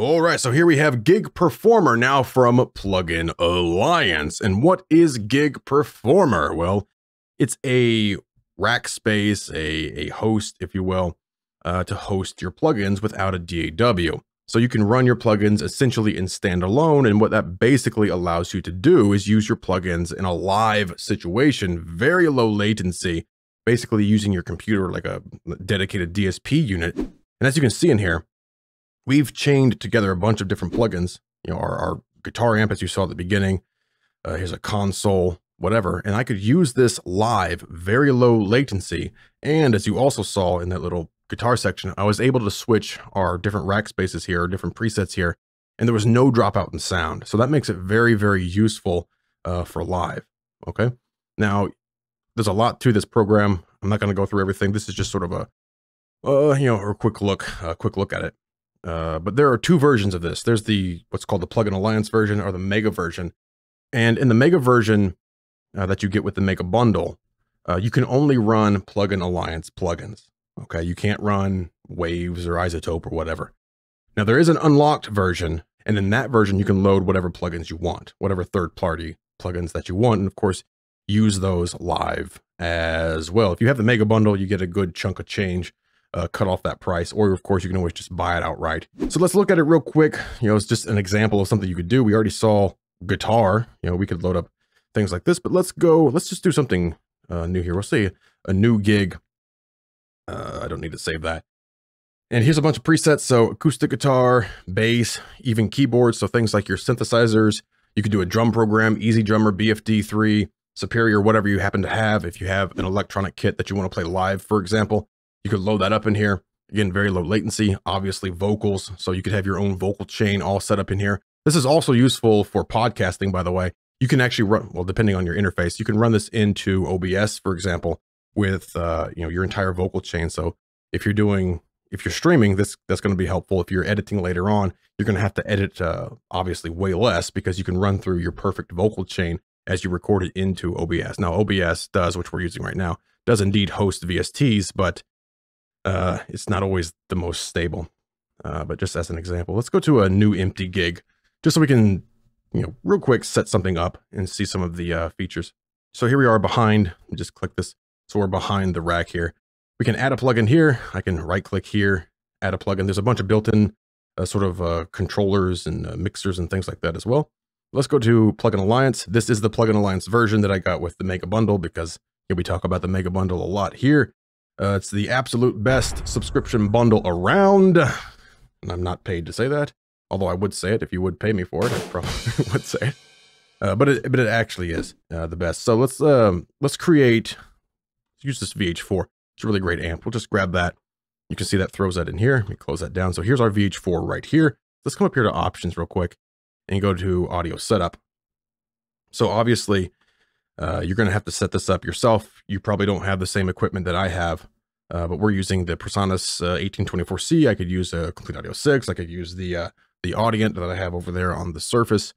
All right, so here we have Gig Performer now from Plugin Alliance. And what is Gig Performer? Well, it's a rack space, a, a host, if you will, uh, to host your plugins without a DAW. So you can run your plugins essentially in standalone. And what that basically allows you to do is use your plugins in a live situation, very low latency, basically using your computer like a dedicated DSP unit. And as you can see in here, we've chained together a bunch of different plugins. You know, our, our guitar amp, as you saw at the beginning. Uh, here's a console, whatever. And I could use this live, very low latency. And as you also saw in that little guitar section, I was able to switch our different rack spaces here, different presets here, and there was no dropout in sound. So that makes it very, very useful uh, for live. Okay. Now, there's a lot to this program. I'm not going to go through everything. This is just sort of a, uh, you know, a quick look, a quick look at it. Uh, but there are two versions of this. There's the what's called the Plugin Alliance version or the Mega version. And in the Mega version uh, that you get with the Mega Bundle, uh, you can only run Plugin Alliance plugins. Okay, you can't run Waves or iZotope or whatever. Now there is an unlocked version, and in that version you can load whatever plugins you want, whatever third-party plugins that you want, and of course use those live as well. If you have the Mega Bundle, you get a good chunk of change uh, cut off that price, or of course you can always just buy it outright. So let's look at it real quick. You know, it's just an example of something you could do. We already saw guitar. You know, we could load up things like this, but let's go. Let's just do something uh, new here. We'll say a new gig. Uh, I don't need to save that. And here's a bunch of presets. So acoustic guitar, bass, even keyboards. So things like your synthesizers. You could do a drum program, EZdrummer, BFD3, Superior, whatever you happen to have. If you have an electronic kit that you want to play live, for example, you could load that up in here. Again, very low latency, obviously vocals. So you could have your own vocal chain all set up in here. This is also useful for podcasting, by the way. You can actually run, well, depending on your interface, you can run this into OBS, for example, with, uh, you know, your entire vocal chain. So if you're doing, if you're streaming, this that's going to be helpful. If you're editing later on, you're going to have to edit, uh, obviously way less because you can run through your perfect vocal chain as you record it into OBS. Now, OBS does, which we're using right now, does indeed host VSTs, but uh, it's not always the most stable. Uh, but just as an example, let's go to a new empty gig just so we can, you know, real quick set something up and see some of the uh, features. So here we are behind, just click this. So we're behind the rack here. We can add a plugin here. I can right click here, add a plugin. There's a bunch of built-in uh, sort of uh, controllers and uh, mixers and things like that as well. Let's go to Plugin Alliance. This is the Plugin Alliance version that I got with the Mega Bundle because you know, we talk about the Mega Bundle a lot here. Uh, it's the absolute best subscription bundle around. And I'm not paid to say that, although I would say it if you would pay me for it. I probably would say it. Uh, but it but it actually is uh, the best. So let's um let's create let's use this VH4. It's a really great amp. We'll just grab that. You can see that throws that in here. Let me close that down. So here's our VH4 right here. Let's come up here to options real quick and go to audio setup. So obviously uh, you're going to have to set this up yourself. You probably don't have the same equipment that I have, uh, but we're using the Presonus uh, 1824C. I could use a Komplete Audio 6. I could use the uh, the Audient that I have over there on the Surface.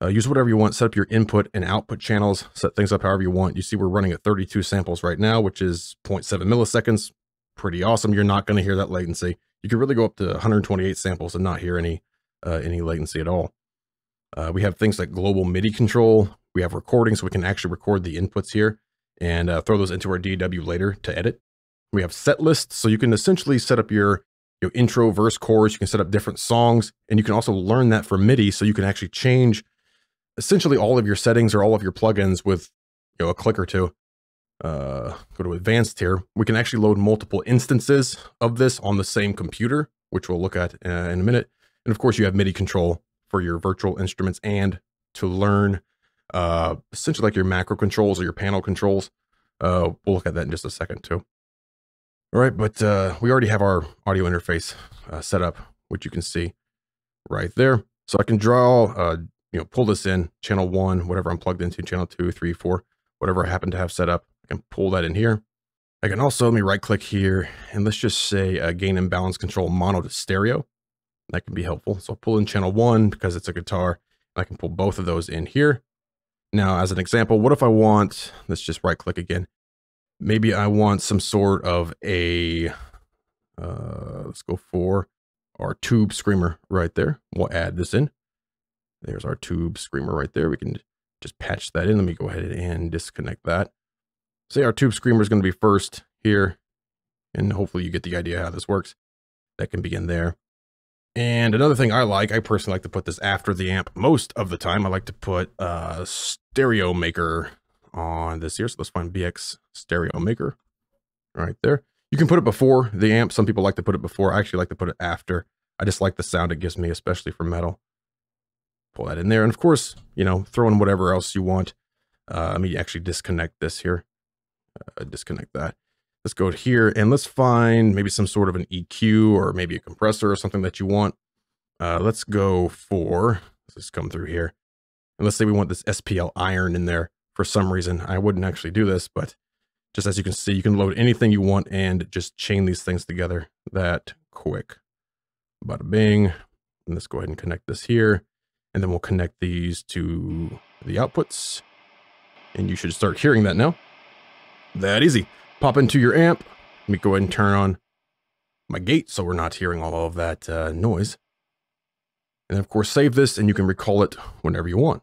Uh, use whatever you want. Set up your input and output channels. Set things up however you want. You see we're running at 32 samples right now, which is 0.7 milliseconds. Pretty awesome. You're not going to hear that latency. You could really go up to 128 samples and not hear any uh, any latency at all. Uh, we have things like global MIDI control, we have recording, so we can actually record the inputs here and uh, throw those into our DAW later to edit. We have set lists, so you can essentially set up your, your intro, verse, chorus. You can set up different songs, and you can also learn that for MIDI, so you can actually change essentially all of your settings or all of your plugins with you know a click or two. Uh, go to advanced here. We can actually load multiple instances of this on the same computer, which we'll look at uh, in a minute. And of course, you have MIDI control for your virtual instruments and to learn uh, essentially like your macro controls or your panel controls. Uh, we'll look at that in just a second too. All right, but uh, we already have our audio interface uh, set up, which you can see right there. So I can draw, uh, you know, pull this in channel one, whatever I'm plugged into, channel two, three, four, whatever I happen to have set up. I can pull that in here. I can also, let me right click here and let's just say uh, gain and balance control mono to stereo. That can be helpful. So I'll pull in channel one because it's a guitar. I can pull both of those in here. Now, as an example, what if I want, let's just right click again. Maybe I want some sort of a, uh, let's go for our tube screamer right there. We'll add this in. There's our tube screamer right there. We can just patch that in. Let me go ahead and disconnect that. Say our tube screamer is going to be first here. And hopefully you get the idea how this works. That can be in there. And another thing I like, I personally like to put this after the amp most of the time. I like to put a stereo maker on this here. So let's find BX stereo maker right there. You can put it before the amp. Some people like to put it before. I actually like to put it after. I just like the sound it gives me, especially for metal. Pull that in there. And of course, you know, throw in whatever else you want. Uh, let me actually disconnect this here. Uh, disconnect that. Let's go here and let's find maybe some sort of an EQ or maybe a compressor or something that you want. Uh, let's go for, let's just come through here. And let's say we want this SPL iron in there for some reason. I wouldn't actually do this, but just as you can see, you can load anything you want and just chain these things together that quick. Bada bing. And let's go ahead and connect this here. And then we'll connect these to the outputs. And you should start hearing that now. That easy pop into your amp. Let me go ahead and turn on my gate so we're not hearing all of that uh, noise. And of course, save this and you can recall it whenever you want.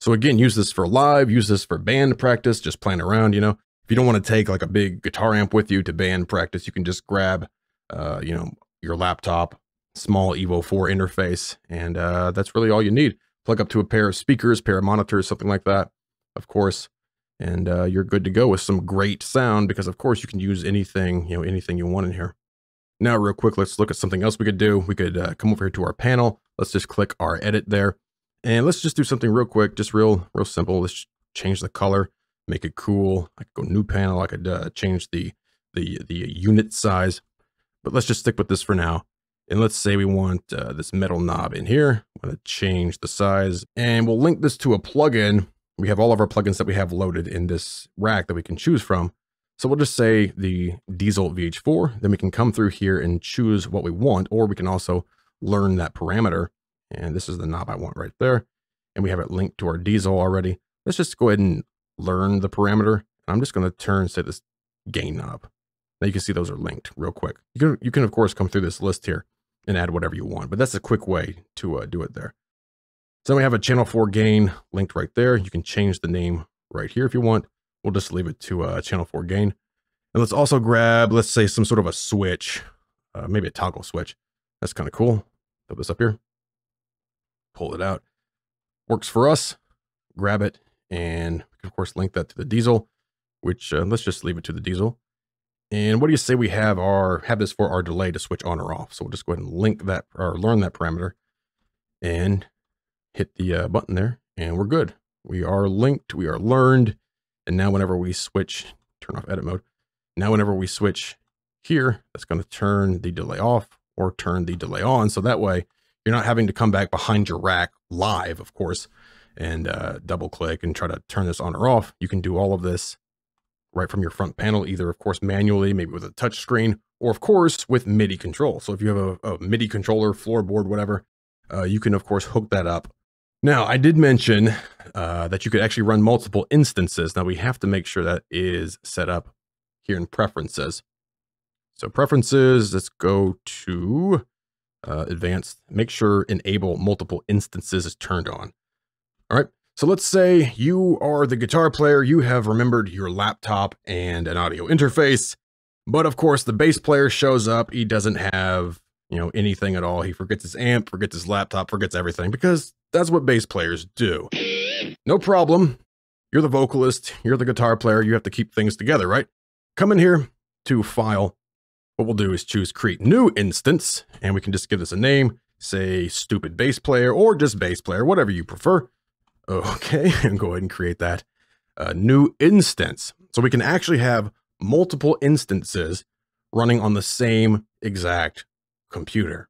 So again, use this for live, use this for band practice, just playing around, you know. If you don't want to take like a big guitar amp with you to band practice, you can just grab, uh, you know, your laptop, small Evo 4 interface, and uh, that's really all you need. Plug up to a pair of speakers, pair of monitors, something like that. Of course, and uh, you're good to go with some great sound because of course you can use anything, you know, anything you want in here. Now, real quick, let's look at something else we could do. We could uh, come over here to our panel. Let's just click our edit there. And let's just do something real quick, just real, real simple. Let's change the color, make it cool. I could go new panel. I could uh, change the, the, the unit size, but let's just stick with this for now. And let's say we want uh, this metal knob in here. I'm to change the size and we'll link this to a plugin we have all of our plugins that we have loaded in this rack that we can choose from. So we'll just say the Diezel VH4, then we can come through here and choose what we want, or we can also learn that parameter. And this is the knob I want right there. And we have it linked to our Diezel already. Let's just go ahead and learn the parameter. I'm just going to turn, say this gain knob. Now you can see those are linked real quick. You can, you can of course come through this list here and add whatever you want, but that's a quick way to uh, do it there. So we have a channel 4 gain linked right there. You can change the name right here if you want. We'll just leave it to uh, channel 4 gain. And let's also grab, let's say, some sort of a switch, uh, maybe a toggle switch. That's kind of cool. Put this up here. Pull it out. Works for us. Grab it. And of course, link that to the Diezel, which uh, let's just leave it to the Diezel. And what do you say we have our have this for our delay to switch on or off? So we'll just go ahead and link that or learn that parameter. And hit the uh, button there and we're good. We are linked, we are learned. And now whenever we switch, turn off edit mode. Now whenever we switch here, that's going to turn the delay off or turn the delay on. So that way you're not having to come back behind your rack live, of course, and uh, double click and try to turn this on or off. You can do all of this right from your front panel, either of course manually, maybe with a touch screen, or of course with MIDI control. So if you have a, a MIDI controller, floorboard, whatever, uh, you can of course hook that up now, I did mention uh, that you could actually run multiple instances. Now, we have to make sure that is set up here in preferences. So preferences, let's go to uh, advanced. Make sure enable multiple instances is turned on. All right. So let's say you are the guitar player. You have remembered your laptop and an audio interface. But of course, the bass player shows up. He doesn't have, you know, anything at all. He forgets his amp, forgets his laptop, forgets everything because that's what bass players do. No problem. You're the vocalist, you're the guitar player, you have to keep things together, right? Come in here to File. What we'll do is choose Create New Instance, and we can just give this a name, say Stupid Bass Player, or just Bass Player, whatever you prefer. Okay, and go ahead and create that uh, new instance. So we can actually have multiple instances running on the same exact computer,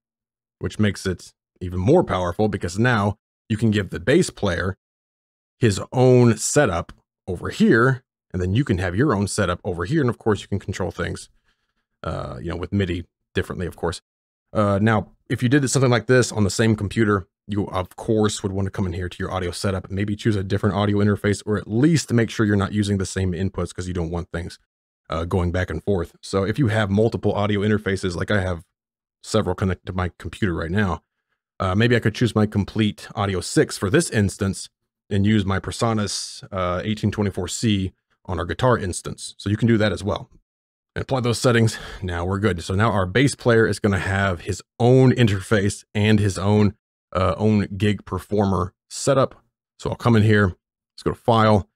which makes it even more powerful because now you can give the bass player his own setup over here, and then you can have your own setup over here. And of course, you can control things, uh, you know, with MIDI differently, of course. Uh, now, if you did something like this on the same computer, you of course would want to come in here to your audio setup, maybe choose a different audio interface, or at least make sure you're not using the same inputs because you don't want things uh, going back and forth. So if you have multiple audio interfaces, like I have several connected to my computer right now. Uh, maybe I could choose my Komplete Audio 6 for this instance and use my Presonus uh, 1824C on our guitar instance. So you can do that as well. And apply those settings. Now we're good. So now our bass player is going to have his own interface and his own uh, own gig performer setup. So I'll come in here. Let's go to File.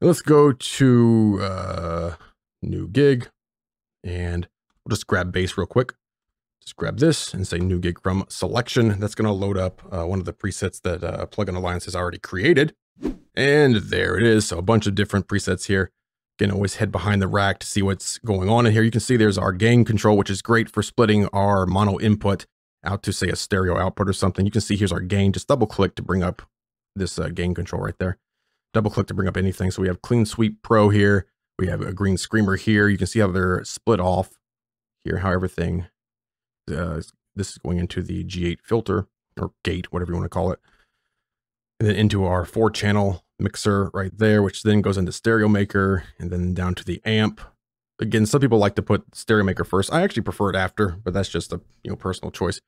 Let's go to uh, New Gig, and we'll just grab bass real quick. Grab this and say new gig from selection. That's going to load up uh, one of the presets that uh, Plugin Alliance has already created. And there it is. So a bunch of different presets here. Again, always head behind the rack to see what's going on in here. You can see there's our gain control, which is great for splitting our mono input out to say a stereo output or something. You can see here's our gain. Just double click to bring up this uh, gain control right there. Double click to bring up anything. So we have Clean Sweep Pro here. We have a green screamer here. You can see how they're split off here, how everything uh, this is going into the G8 filter or gate, whatever you want to call it. And then into our four channel mixer right there, which then goes into stereo maker and then down to the amp. Again, some people like to put stereo maker first. I actually prefer it after, but that's just a you know personal choice.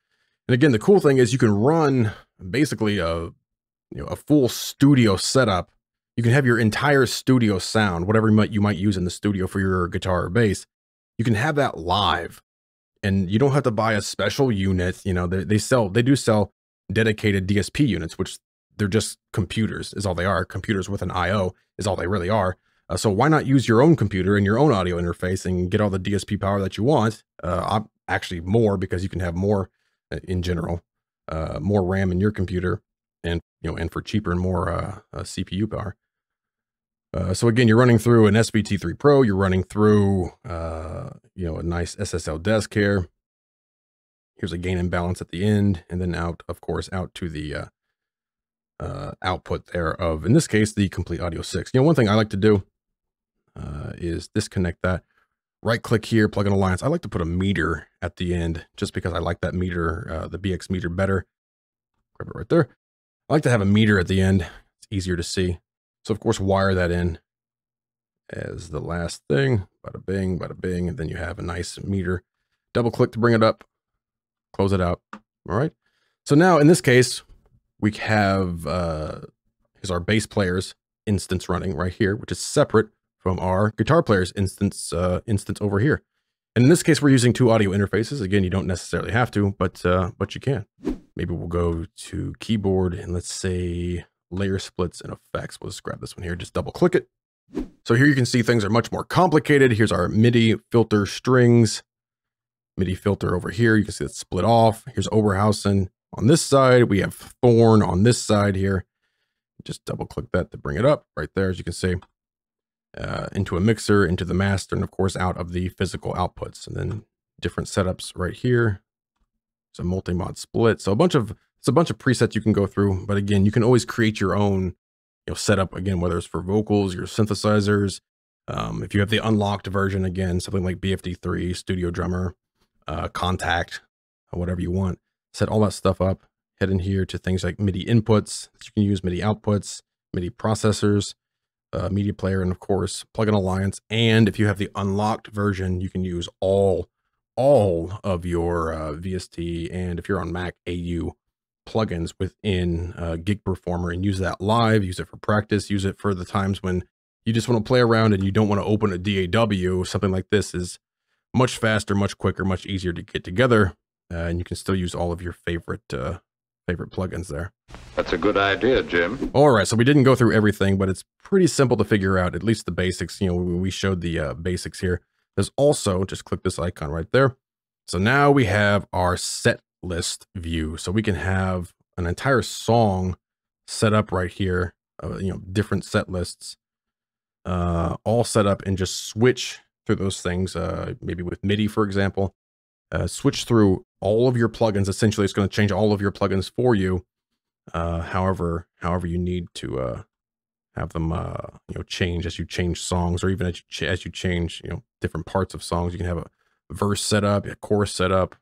And again, the cool thing is you can run basically a you know a full studio setup. You can have your entire studio sound, whatever you might you might use in the studio for your guitar or bass. You can have that live and you don't have to buy a special unit. You know, they, they sell, they do sell dedicated DSP units, which they're just computers is all they are. Computers with an IO is all they really are. Uh, so why not use your own computer and your own audio interface and get all the DSP power that you want? Uh, actually more because you can have more uh, in general, uh, more RAM in your computer and, you know, and for cheaper and more uh, uh CPU power. Uh, so again, you're running through an SVT3 Pro, you're running through, uh, you know, a nice SSL desk here. Here's a gain imbalance at the end, and then out, of course, out to the uh, uh, output there of, in this case, the Komplete audio six. You know, one thing I like to do uh, is disconnect that. Right click here, Plugin Alliance. I like to put a meter at the end just because I like that meter, the BX meter better. Grab it right there. I like to have a meter at the end. It's easier to see. So of course, wire that in as the last thing, bada bing, bada bing, and then you have a nice meter. Double click to bring it up, close it out. All right. So now in this case, we have, uh, here's our bass players instance running right here, which is separate from our guitar players instance, uh, instance over here. And in this case, we're using two audio interfaces. Again, you don't necessarily have to, but, uh, but you can. Maybe we'll go to keyboard and let's say layer splits and effects. We'll just grab this one here, just double click it. So here you can see things are much more complicated. Here's our MIDI filter strings, MIDI filter over here. You can see it's split off. Here's Oberhausen on this side. We have Thorn on this side here. Just double click that to bring it up right there, as you can see, uh, into a mixer, into the master, and of course out of the physical outputs. And then different setups right here. It's a multi-mod split. So a bunch of it's a bunch of presets you can go through, but again, you can always create your own you know setup again, whether it's for vocals, your synthesizers. Um, if you have the unlocked version, again, something like BFD3, Studio Drummer, uh, Kontakt, whatever you want, set all that stuff up. Head in here to things like MIDI inputs. You can use MIDI outputs, MIDI processors, uh, media player, and of course, Plugin Alliance. And if you have the unlocked version, you can use all all of your uh, VST. And if you're on Mac, AU plugins within uh, Gig Performer and use that live, use it for practice, use it for the times when you just want to play around and you don't want to open a DAW. Something like this is much faster, much quicker, much easier to get together, uh, and you can still use all of your favorite uh, favorite plugins there. That's a good idea, Jim. All right, so we didn't go through everything, but it's pretty simple to figure out, at least the basics. You know, we showed the uh, basics here. There's also, just click this icon right there. So now we have our set list view. So we can have an entire song set up right here, uh, you know, different set lists, uh, all set up and just switch through those things. Uh, maybe with MIDI, for example, uh, switch through all of your plugins. Essentially, it's going to change all of your plugins for you. Uh, however, however you need to uh, have them, uh, you know, change as you change songs, or even as you, as you change, you know, different parts of songs. You can have a verse set up, a chorus setup,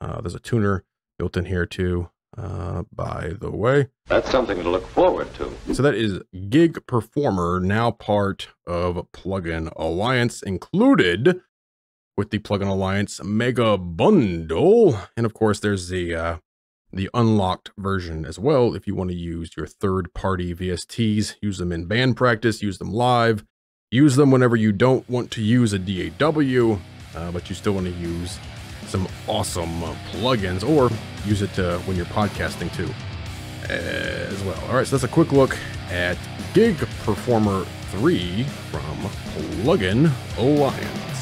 uh, there's a tuner built in here too, uh, by the way. That's something to look forward to. So that is Gig Performer, now part of Plugin Alliance, included with the Plugin Alliance Mega Bundle. And of course, there's the uh, the unlocked version as well. If you want to use your third party VSTs, use them in band practice, use them live, use them whenever you don't want to use a DAW, uh, but you still want to use some awesome uh, plugins or use it to, when you're podcasting too as well. All right, so that's a quick look at Gig Performer 3 from Plugin Alliance.